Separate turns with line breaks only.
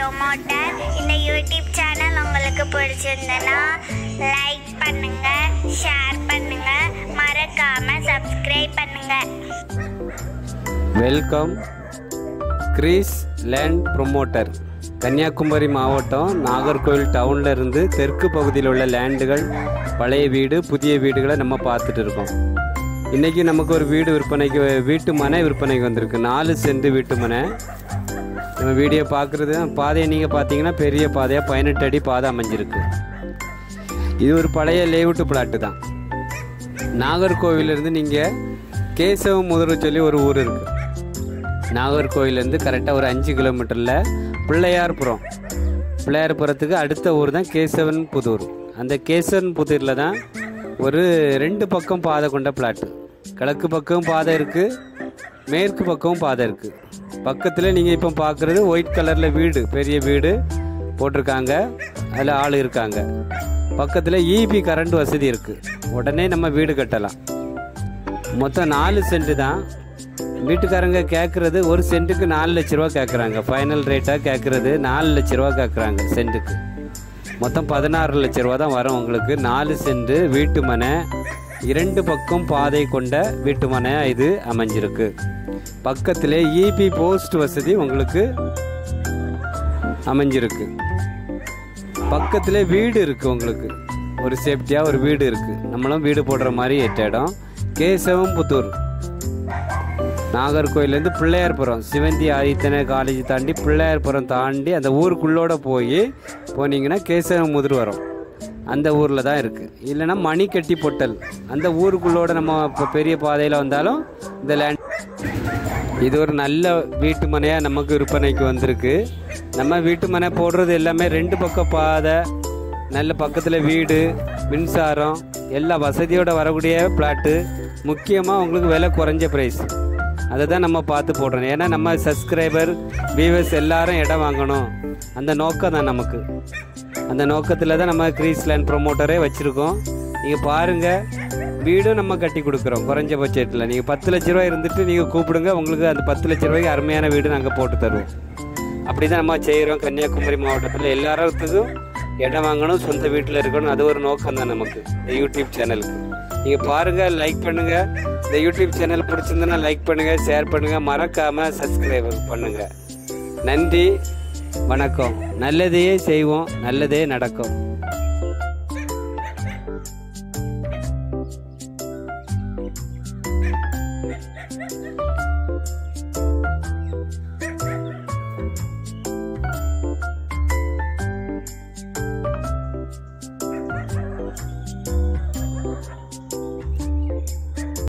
Promoter இந்த YouTube channel உங்களுக்கு பிடிச்சிருந்தனா like பண்ணுங்க ஷேர் பண்ணுங்க. மறக்காம சப்ஸ்கிரைப் பண்ணுங்க.
Welcome Greece land promoter Kanyakumari மாவட்டம் நாகர்கோவில் டவுனில் இருந்து தெற்கு பகுதியில் உள்ள லேண்டுகள் பழைய வீடு புதிய வீடுகளை நம்ம பார்த்துட்டு இருக்கோம். இன்றைக்கி நமக்கு ஒரு வீடு விற்பனைக்கு வீட்டு மனை விற்பனைக்கு வந்திருக்கு. நாலு சென்ட் வீட்டு மனை. நம்ம வீடியோ பார்க்குறது பாதையை நீங்கள் பார்த்தீங்கன்னா பெரிய பாதையாக பதினெட்டு அடி பாதை அமைஞ்சிருக்கு. இது ஒரு பழைய லேவுட்டு பிளாட்டு தான். நாகர்கோவிலேருந்து நீங்கள் கேசவ முதல் சொல்லி ஒரு ஊர் இருக்குது நாகர்கோவிலேருந்து கரெக்டாக ஒரு அஞ்சு கிலோமீட்டரில் பிள்ளையார்புரம். பிள்ளையார்புரத்துக்கு அடுத்த ஊர் தான் கேசவன் புதூர். அந்த கேசவன் புதூரில் தான் ஒரு ரெண்டு பக்கம் பாதை கொண்ட பிளாட்டு கிழக்கு பக்கம் பாதை இருக்குது மேற்கு பக்கமும் பாதை இருக்குது பக்கத்தில் நீங்கள் இப்போ பார்க்குறது ஒயிட் கலரில் வீடு பெரிய வீடு போட்டிருக்காங்க. அதில் ஆள் இருக்காங்க. பக்கத்தில் இபி கரண்ட் வசதி இருக்குது உடனே நம்ம வீடு கட்டலாம். மொத்தம் நாலு சென்ட் தான். வீட்டுக்காரங்க கேட்குறது ஒரு சென்ட்டுக்கு நாலு லட்ச ரூபா கேட்குறாங்க ஃபைனல் ரேட்டாக கேட்குறது நாலு லட்ச ரூபா கேட்குறாங்க சென்ட்டுக்கு மொத்தம் பதினாறு லட்ச ரூபா தான் வரும் உங்களுக்கு. நாலு சென்ட் வீட்டு மனை இரண்டு பக்கம் பாதை கொண்ட வீட்டு இது அமைஞ்சிருக்கு. பக்கத்தில் இபி போஸ்ட் வசதி உங்களுக்கு அமைஞ்சிருக்கு. பக்கத்தில் வீடு இருக்கு உங்களுக்கு. ஒரு சேஃப்டியாக ஒரு வீடு இருக்கு. நம்மளும் வீடு போடுற மாதிரி எட்ட இடம். கேசவம்புத்தூர் நாகர்கோயிலேருந்து பிள்ளையார்புரம். சிவந்தி ஆதித்தன காலேஜ் தாண்டி பிள்ளையார்புரம் தாண்டி அந்த ஊருக்குள்ளோட போய் போனீங்கன்னா கேசவம் முதிர் வரும். அந்த ஊரில் தான் இருக்குது இல்லைன்னா மணிக்கட்டி பொட்டல். அந்த ஊருக்குள்ளோட நம்ம இப்போ பெரிய பாதையில் வந்தாலும் இந்த லேண்ட் இது ஒரு நல்ல வீட்டு மனையாக நமக்கு விற்பனைக்கு வந்திருக்கு. நம்ம வீட்டு மனை போடுறது எல்லாமே ரெண்டு பக்கம் பாதை நல்ல பக்கத்தில் வீடு மின்சாரம் எல்லா வசதியோடு வரக்கூடிய பிளாட்டு முக்கியமாக உங்களுக்கு விலை குறைஞ்ச ப்ரைஸ் அதை தான் நம்ம பார்த்து போடுறோம். ஏன்னா நம்ம சப்ஸ்கிரைபர் வியூவர்ஸ் எல்லாரும் இடம் வாங்கணும். அந்த நோக்கம் தான் நமக்கு. அந்த நோக்கத்தில் தான் நம்ம கிரீஸ் லேண்ட் ப்ரொமோட்டரே வச்சுருக்கோம். நீங்கள் பாருங்கள் வீடும் நம்ம கட்டி கொடுக்குறோம் குறைஞ்ச பட்ஜெட்டில் நீங்கள் பத்து லட்ச ரூபா இருந்துட்டு நீங்கள் கூப்பிடுங்க உங்களுக்கு அந்த பத்து லட்ச ரூபாய்க்கு அருமையான வீடு நாங்கள் போட்டு தருவோம். அப்படி தான் நம்ம செய்கிறோம் கன்னியாகுமரி மாவட்டத்தில் எல்லாத்துக்கும் இடம் வாங்கணும் சொந்த வீட்டில் இருக்கணும். அது ஒரு நோக்கம் தான் நமக்கு இந்த யூடியூப் சேனலுக்கு. நீங்கள் பாருங்கள் லைக் பண்ணுங்கள் இந்த யூடியூப் சேனல் பிடிச்சிருந்தனா லைக் பண்ணுங்கள் ஷேர் பண்ணுங்கள் மறக்காமல் சப்ஸ்கிரைப் பண்ணுங்கள் நன்றி. வணக்கம். நல்லதையே செய்வோம் நல்லதே நடக்கும்.